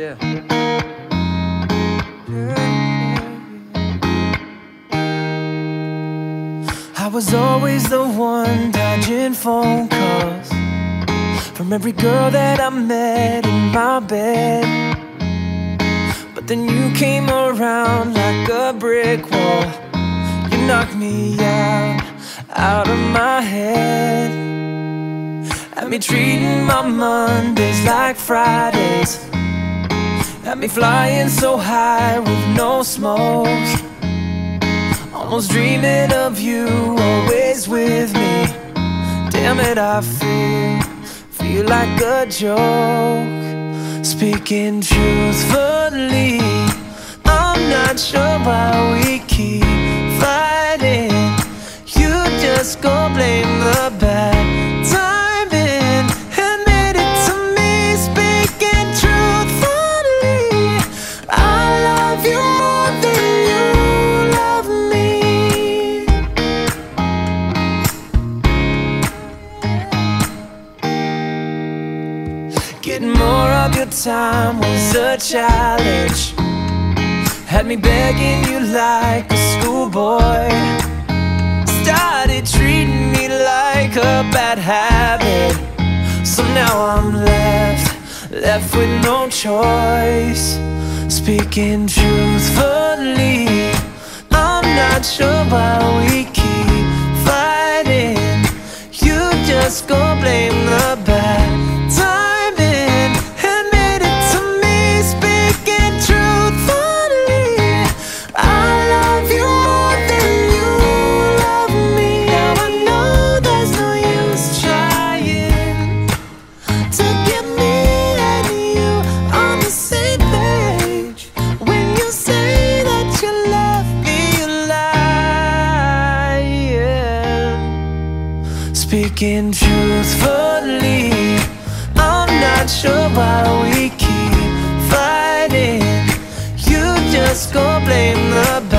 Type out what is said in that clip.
Yeah. I was always the one dodging phone calls From every girl that I met in my bed. But then you came around like a brick wall. You knocked me out, out of my head. Had me treating my Mondays like Fridays Had me flying so high with no smokes. Almost dreaming of you, always with me. Damn it, I feel, feel like a joke. Speaking truthfully I'm not sure why we keep fighting. You just go blame the bad More of your time was a challenge. Had me begging you like a schoolboy. Started treating me like a bad habit. So now I'm left, left with no choice. Speaking truthfully I'm not sure why we keep fighting. You just go blame Speaking truthfully, I'm not sure why we keep fighting. You just go blame the